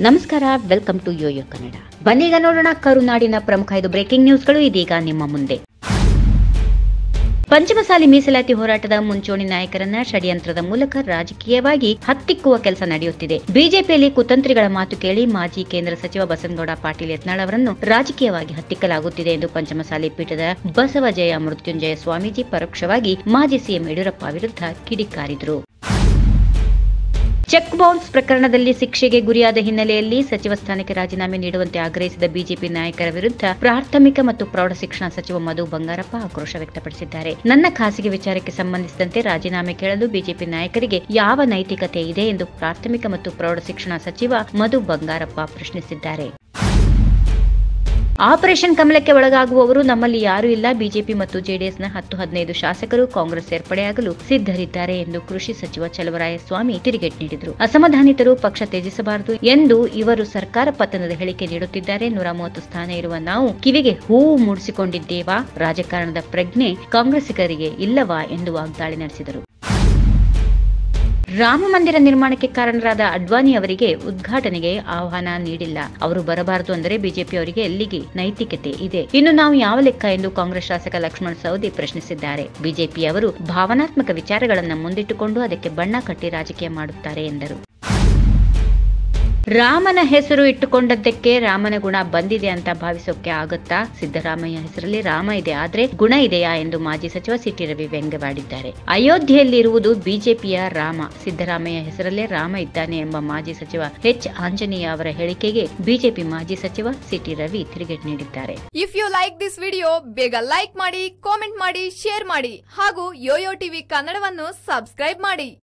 ನಮಸ್ಕಾರ welcome to YoYo Kannada ಬನ್ನೀಗ ನೋಡೋಣ, ಕರುನಾಡಿನ ಪ್ರಮುಖ ಇದು ಬ್ರೇಕಿಂಗ್ ನ್ಯೂಸ್ಗಳು ಇದೀಗ ನಿಮ್ಮ ಮುಂದೆ. ಪಂಚಮಸಾಲಿ ಮೀಸಲಾತಿ ಹೋರಾಟದ ಮುಂಚೂಣಿ ನಾಯಕರನ್ನ ಷಡ್ಯಂತ್ರದ ಮೂಲಕ ರಾಜಕೀಯವಾಗಿ ಹತ್ತಿಕ್ಕುವ ಕೆಲಸ ನಡೆಯುತ್ತಿದೆ. ಬಿಜೆಪಿಯಲ್ಲಿ ಕುತಂತ್ರಿಗಳ ಮಾತು ಕೇಳಿ ಮಾಜಿ ಕೇಂದ್ರ ಸಚಿವ ಬಸನಗೌಡ ಪಾಟೀಲ್ ಯತ್ನಾಳ್ ಅವರನ್ನು ರಾಜಕೀಯವಾಗಿ ಹತ್ತಿಕ್ಕಲಾಗುತ್ತಿದೆ ಎಂದು ಪಂಚಮಸಾಲಿ ಪೀಠದ ಬಸವಜಯ ಮೃತ್ಯುಂಜಯ ಸ್ವಾಮೀಜಿ ಪರೋಕ್ಷವಾಗಿ ಮಾಜಿ ಸಿಎಂ ಯಡಿಯೂರಪ್ಪ ವಿರುದ್ಧ ಕಿಡಿಕಾರಿದರು. ಚೆಕ್ ಬೌನ್ಸ್ ಪ್ರಕರಣದಲ್ಲಿ ಶಿಕ್ಷೆಗೆ ಗುರಿಯಾದ ಹಿನ್ನೆಲೆಯಲ್ಲಿ ಸಚಿವ ಸ್ಥಾನಕ್ಕೆ ರಾಜೀನಾಮೆ ನೀಡುವಂತೆ ಆಗ್ರಹಿಸಿದ ಬಿಜೆಪಿ ನಾಯಕರ ವಿರುದ್ಧ ಪ್ರಾಥಮಿಕ ಮತ್ತು ಪ್ರೌಢಶಿಕ್ಷಣ ಸಚಿವ ಮಧು ಬಂಗಾರಪ್ಪ ಆಕ್ರೋಶ ವ್ಯಕ್ತಪಡಿಸಿದ್ದಾರೆ. ನನ್ನ ಖಾಸಗಿ ವಿಚಾರಕ್ಕೆ ಸಂಬಂಧಿಸಿದಂತೆ ರಾಜೀನಾಮೆ ಕೇಳಲು ಬಿಜೆಪಿ ನಾಯಕರಿಗೆ ಯಾವ ನೈತಿಕತೆ ಇದೆ ಎಂದು ಪ್ರಾಥಮಿಕ ಮತ್ತು ಪ್ರೌಢಶಿಕ್ಷಣ ಸಚಿವ ಮಧು ಬಂಗಾರಪ್ಪ ಪ್ರಶ್ನಿಸಿದ್ದಾರೆ. ಆಪರೇಷನ್ ಕಮಲಕ್ಕೆ ಒಳಗಾಗುವವರು ನಮ್ಮಲ್ಲಿ ಯಾರೂ ಇಲ್ಲ. ಬಿಜೆಪಿ ಮತ್ತು ಜೆಡಿಎಸ್ನ ಹತ್ತು ಹದಿನೈದು ಶಾಸಕರು ಕಾಂಗ್ರೆಸ್ ಸೇರ್ಪಡೆಯಾಗಲು ಸಿದ್ಧರಿದ್ದಾರೆ ಎಂದು ಕೃಷಿ ಸಚಿವ ಚಲುವರಾಯಸ್ವಾಮಿ ತಿರುಗೇಟು ನೀಡಿದರು. ಅಸಮಾಧಾನಿತರು ಪಕ್ಷ ತ್ಯಜಿಸಬಾರದು ಎಂದು ಇವರು ಸರ್ಕಾರ ಪತನದ ಹೇಳಿಕೆ ನೀಡುತ್ತಿದ್ದಾರೆ. ನೂರ ಮೂವತ್ತು ಸ್ಥಾನ ಇರುವ ನಾವು ಕಿವಿಗೆ ಹೂವು ಮೂಡಿಸಿಕೊಂಡಿದ್ದೇವಾ? ರಾಜಕಾರಣದ ಪ್ರಜ್ಞೆ ಕಾಂಗ್ರೆಸ್ಸಿಗರಿಗೆ ಇಲ್ಲವಾ ಎಂದು ವಾಗ್ದಾಳಿ ನಡೆಸಿದರು. ರಾಮ ಮಂದಿರ ನಿರ್ಮಾಣಕ್ಕೆ ಕಾರಣರಾದ ಅಡ್ವಾನಿ ಅವರಿಗೆ ಉದ್ಘಾಟನೆಗೆ ಆಹ್ವಾನ ನೀಡಿಲ್ಲ. ಅವರು ಬರಬಾರದು ಅಂದರೆ ಬಿಜೆಪಿ ಅವರಿಗೆ ಎಲ್ಲಿಗೆ ನೈತಿಕತೆ ಇದೆ. ಇನ್ನು ನಾವು ಯಾವ ಲೆಕ್ಕ ಎಂದು ಕಾಂಗ್ರೆಸ್ ಶಾಸಕ ಲಕ್ಷ್ಮಣ್ ಸವದಿ ಪ್ರಶ್ನಿಸಿದ್ದಾರೆ. ಬಿಜೆಪಿ ಅವರು ಭಾವನಾತ್ಮಕ ವಿಚಾರಗಳನ್ನು ಮುಂದಿಟ್ಟುಕೊಂಡು ಅದಕ್ಕೆ ಬಣ್ಣ ಕಟ್ಟಿ ರಾಜಕೀಯ ಮಾಡುತ್ತಾರೆ ಎಂದರು. ರಾಮನ ಹೆಸರು ಇಟ್ಟುಕೊಂಡದ್ದಕ್ಕೆ ರಾಮನ ಗುಣ ಬಂದಿದೆ ಅಂತ ಭಾವಿಸೋಕೆ ಆಗುತ್ತಾ? ಸಿದ್ದರಾಮಯ್ಯ ಹೆಸರಲ್ಲಿ ರಾಮ ಇದೆ, ಆದ್ರೆ ಗುಣ ಇದೆಯಾ ಎಂದು ಮಾಜಿ ಸಚಿವ ಸಿಟಿ ರವಿ ವ್ಯಂಗ್ಯವಾಡಿದ್ದಾರೆ. ಅಯೋಧ್ಯೆಯಲ್ಲಿರುವುದು ಬಿಜೆಪಿಯ ರಾಮ. ಸಿದ್ದರಾಮಯ್ಯ ಹೆಸರಲ್ಲೇ ರಾಮ ಇದ್ದಾನೆ ಎಂಬ ಮಾಜಿ ಸಚಿವ ಎಚ್. ಆಂಜನೇಯ ಅವರ ಹೇಳಿಕೆಗೆ ಬಿಜೆಪಿ ಮಾಜಿ ಸಚಿವ ಸಿಟಿ ರವಿ ತಿರುಗೇಟು ನೀಡಿದ್ದಾರೆ. If you like this video ಬೇಗ ಲೈಕ್ ಮಾಡಿ ಕಾಮೆಂಟ್ ಮಾಡಿ ಶೇರ್ ಮಾಡಿ ಹಾಗೂ ಯೋಯೋ ಟಿವಿ ಕನ್ನಡವನ್ನು ಸಬ್ಸ್ಕ್ರೈಬ್ ಮಾಡಿ.